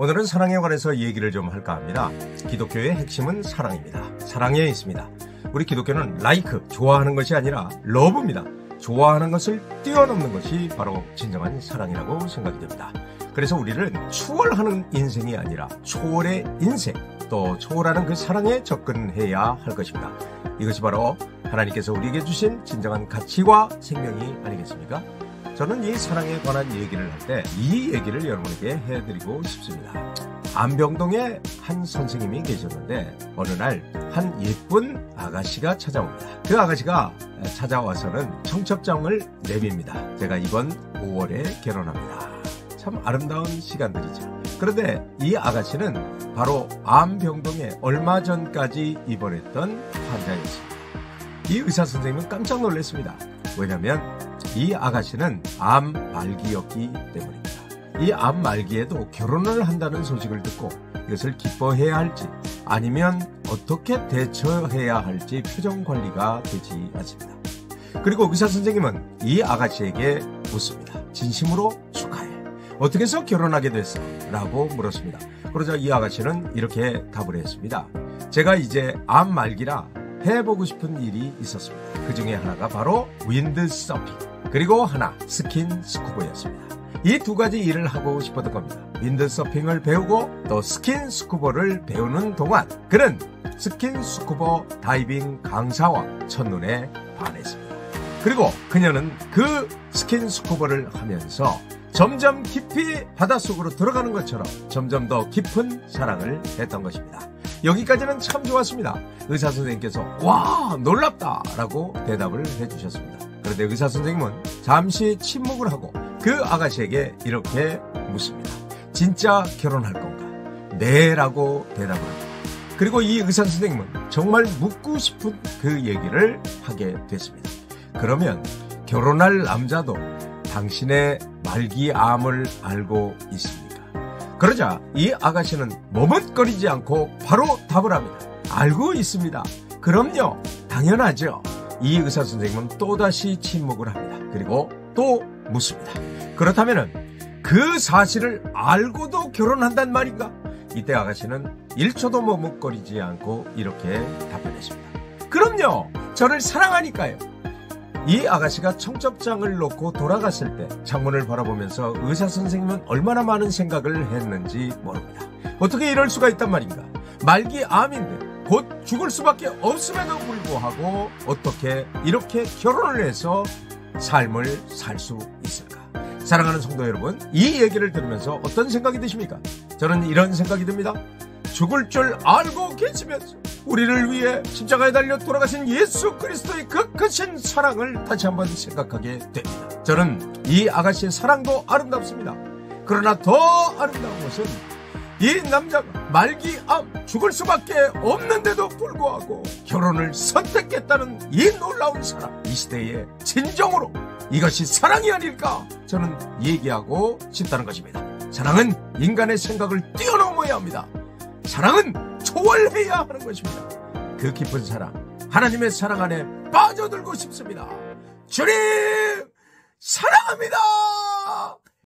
오늘은 사랑에 관해서 얘기를 좀 할까 합니다. 기독교의 핵심은 사랑입니다. 사랑에 있습니다. 우리 기독교는 라이크, 좋아하는 것이 아니라 러브입니다. 좋아하는 것을 뛰어넘는 것이 바로 진정한 사랑이라고 생각이 됩니다. 그래서 우리는 추월하는 인생이 아니라 초월의 인생, 또 초월하는 그 사랑에 접근해야 할 것입니다. 이것이 바로 하나님께서 우리에게 주신 진정한 가치와 생명이 아니겠습니까? 저는 이 사랑에 관한 얘기를 할 때 이 얘기를 여러분에게 해드리고 싶습니다. 안병동에 한 선생님이 계셨는데 어느 날 한 예쁜 아가씨가 찾아옵니다. 그 아가씨가 찾아와서는 청첩장을 내밉니다. 제가 이번 5월에 결혼합니다. 참 아름다운 시간들이죠. 그런데 이 아가씨는 바로 암병동에 얼마 전까지 입원했던 환자였습니다. 이 의사 선생님은 깜짝 놀랐습니다. 왜냐하면 이 아가씨는 암 말기였기 때문입니다. 이 암 말기에도 결혼을 한다는 소식을 듣고 이것을 기뻐해야 할지 아니면 어떻게 대처해야 할지 표정 관리가 되지 않습니다. 그리고 의사 선생님은 이 아가씨에게 묻습니다. 진심으로 축하해. 어떻게 해서 결혼하게 됐어? 라고 물었습니다. 그러자 이 아가씨는 이렇게 답을 했습니다. 제가 이제 암 말기라 해보고 싶은 일이 있었습니다. 그 중에 하나가 바로 윈드 서핑, 그리고 하나 스킨 스쿠버였습니다. 이 두 가지 일을 하고 싶었던 겁니다. 윈드 서핑을 배우고 또 스킨 스쿠버를 배우는 동안 그는 스킨 스쿠버 다이빙 강사와 첫눈에 반했습니다. 그리고 그녀는 그 스킨 스쿠버를 하면서 점점 깊이 바닷속으로 들어가는 것처럼 점점 더 깊은 사랑을 했던 것입니다. 여기까지는 참 좋았습니다. 의사 선생님께서 와 놀랍다 라고 대답을 해주셨습니다. 그런데 의사 선생님은 잠시 침묵을 하고 그 아가씨에게 이렇게 묻습니다. 진짜 결혼할 건가? 네 라고 대답을 합니다. 그리고 이 의사 선생님은 정말 묻고 싶은 그 얘기를 하게 됐습니다. 그러면 결혼할 남자도 당신의 말기암을 알고 있습니까? 그러자 이 아가씨는 머뭇거리지 않고 바로 답을 합니다. 알고 있습니다. 그럼요. 당연하죠. 이 의사 선생님은 또다시 침묵을 합니다. 그리고 또 묻습니다. 그렇다면 그 사실을 알고도 결혼한단 말인가? 이때 아가씨는 1초도 머뭇거리지 않고 이렇게 답변했습니다. 그럼요. 저를 사랑하니까요. 이 아가씨가 청첩장을 놓고 돌아갔을 때 창문을 바라보면서 의사 선생님은 얼마나 많은 생각을 했는지 모릅니다. 어떻게 이럴 수가 있단 말인가? 말기 암인데 곧 죽을 수밖에 없음에도 불구하고 어떻게 이렇게 결혼을 해서 삶을 살 수 있을까? 사랑하는 성도 여러분, 이 얘기를 들으면서 어떤 생각이 드십니까? 저는 이런 생각이 듭니다. 죽을 줄 알고 계시면서 우리를 위해 십자가에 달려 돌아가신 예수 그리스도의 그 크신 사랑을 다시 한번 생각하게 됩니다. 저는 이 아가씨의 사랑도 아름답습니다. 그러나 더 아름다운 것은 이 남자가 말기암 죽을 수밖에 없는데도 불구하고 결혼을 선택했다는 이 놀라운 사랑 이 시대의 진정으로 이것이 사랑이 아닐까 저는 얘기하고 싶다는 것입니다. 사랑은 인간의 생각을 뛰어넘어야 합니다. 사랑은 초월해야 하는 것입니다. 그 깊은 사랑, 하나님의 사랑 안에 빠져들고 싶습니다. 주님, 사랑합니다!